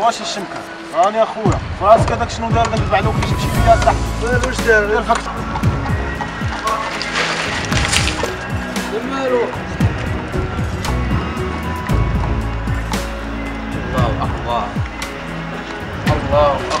واش الشمكة؟ هاني أخويا. فراسك هذاك شنو دار؟ ندفع له باش يمشي فيها تحت واش دار؟ دار فك مالو الله أكبر. الله أكبر.